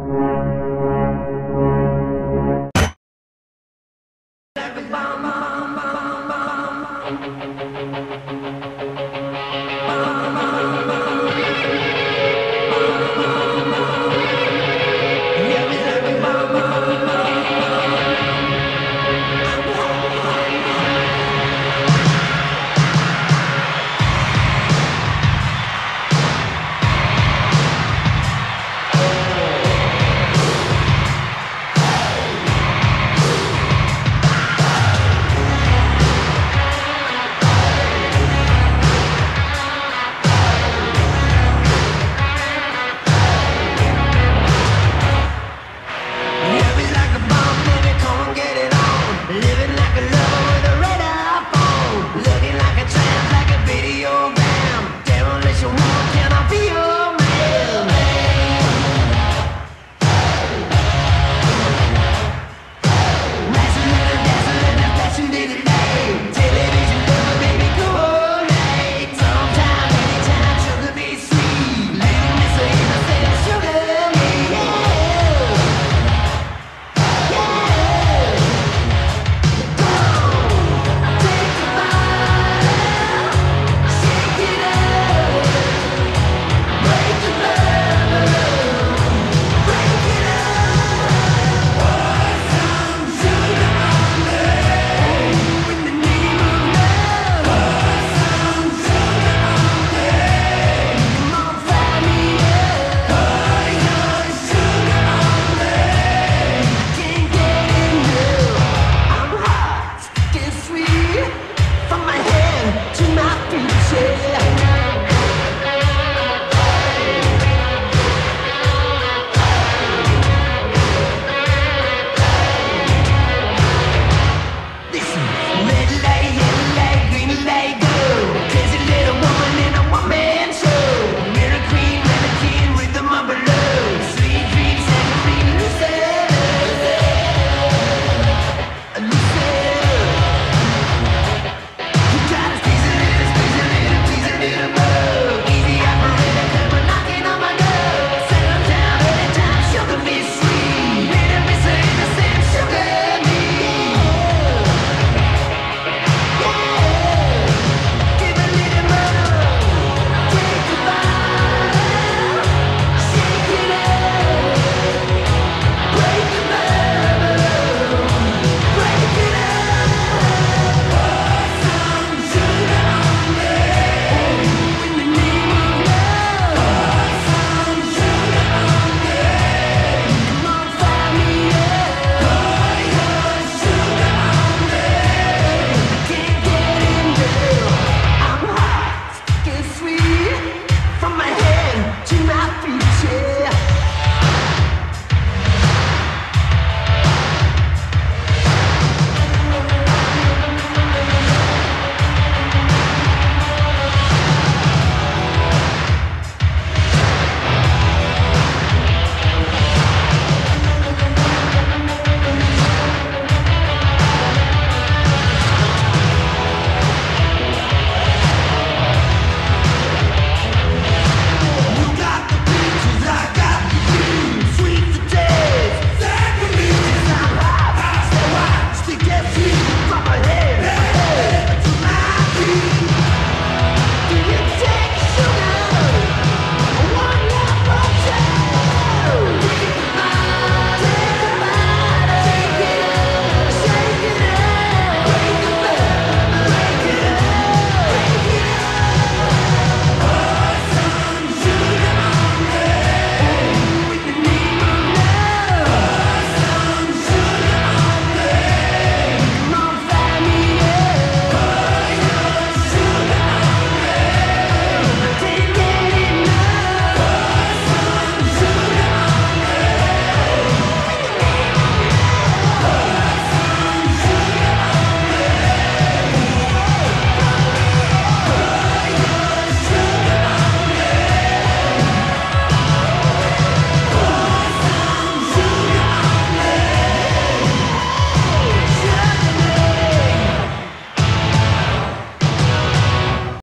you